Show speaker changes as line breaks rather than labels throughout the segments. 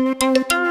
तेरा राजा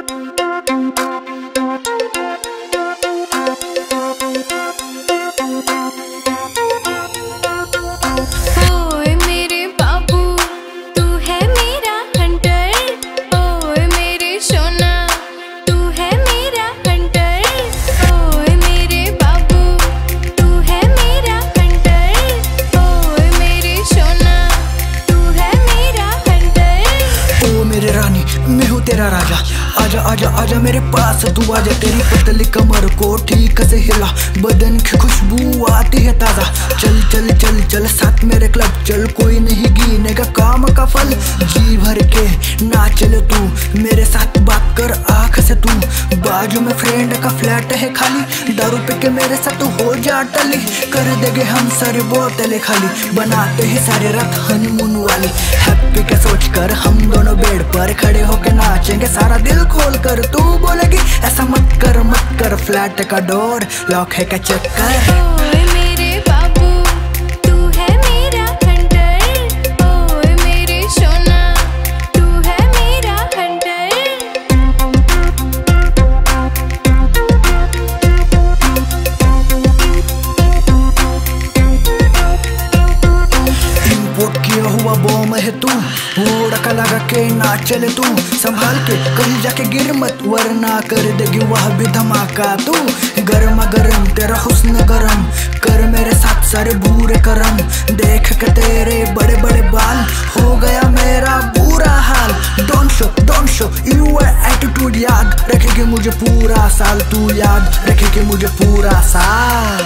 आजा आजा आजा आजा मेरे पास, तू आजा, तेरी पतली कमर को ठीक से हिला। बदन की खुशबू आती है ताज़ा। चल चल चल चल, साथ मेरे क्लब चल, कोई नहीं गिनेगा काम का फल। जी भर के ना चले तू, मेरे साथ बात कर आँख से तू। बाजू में फ्रेंड का फ्लैट है खाली, दारू पे के मेरे साथ हो जा टली। कर देगे हम सारे बोतले खाली, बनाते हैं सारे रात हनीमून वाली। हैप्पी का सोच कर हम बेड पर खड़े होके नाचेंगे, सारा दिल खोल कर तू बोलेगी, ऐसा मत कर मत कर, फ्लैट का डोर, लॉक है का चक्कर। हुआ बॉम है तू। उड़का लगा के ना चले तू। संभाल के कहीं जाके गिर मत, वरना कर देगी वह भी धमाका तू। गर्मा गरम, तेरा हुस्न गरम। कर मेरे साथ सारे बुरे करम। देख के तेरे बड़े बड़े बाल। हो गया मेरा बुरा हाल। Don't show don't show you attitude याद। रखेगी मुझे पूरा साल, तू याद। रखेगी मुझे पूरा साल।